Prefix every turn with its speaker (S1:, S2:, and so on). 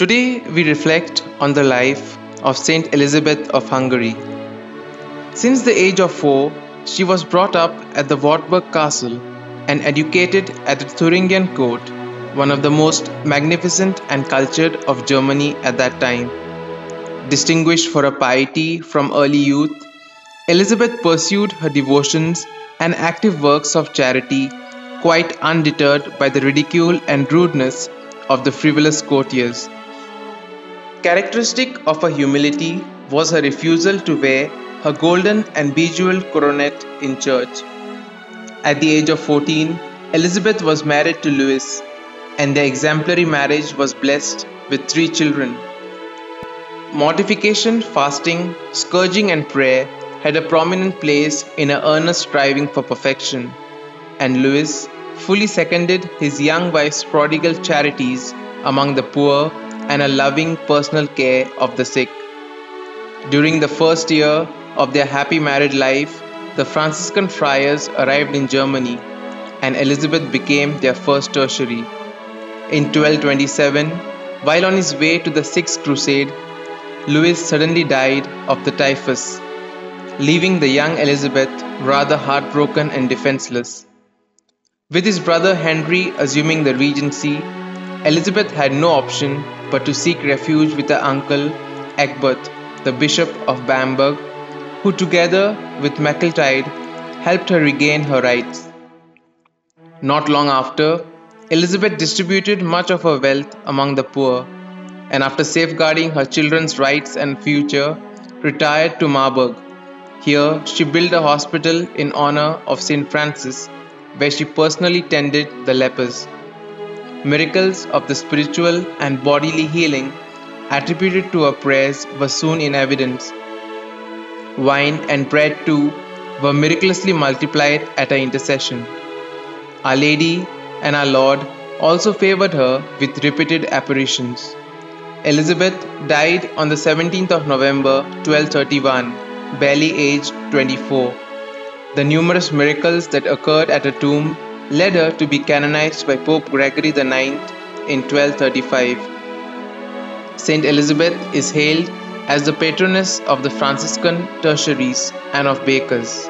S1: Today we reflect on the life of Saint Elizabeth of Hungary. Since the age of four, she was brought up at the Wartburg Castle and educated at the Thuringian court, one of the most magnificent and cultured of Germany at that time. Distinguished for her piety from early youth, Elizabeth pursued her devotions and active works of charity quite undeterred by the ridicule and rudeness of the frivolous courtiers. Characteristic of her humility was her refusal to wear her golden and bejeweled coronet in church. At the age of 14, Elizabeth was married to Louis, and their exemplary marriage was blessed with three children. Mortification, fasting, scourging, and prayer had a prominent place in her earnest striving for perfection, and Louis fully seconded his young wife's prodigal charities among the poor and a loving personal care of the sick. During the first year of their happy married life, the Franciscan friars arrived in Germany and Elizabeth became their first tertiary. In 1227, while on his way to the Sixth Crusade, Louis suddenly died of the typhus, leaving the young Elizabeth rather heartbroken and defenseless. With his brother Henry assuming the regency, Elizabeth had no option but to seek refuge with her uncle Egbert, the Bishop of Bamberg, who together with Mechteltide helped her regain her rights. Not long after, Elizabeth distributed much of her wealth among the poor, and after safeguarding her children's rights and future, retired to Marburg. Here, she built a hospital in honor of St. Francis, where she personally tended the lepers. Miracles of the spiritual and bodily healing attributed to her prayers were soon in evidence. Wine and bread, too, were miraculously multiplied at her intercession. Our Lady and our Lord also favored her with repeated apparitions. Elizabeth died on the 17th of November 1231, barely aged 24. The numerous miracles that occurred at her tomb led her to be canonized by Pope Gregory IX in 1235. Saint Elizabeth is hailed as the patroness of the Franciscan tertiaries and of bakers.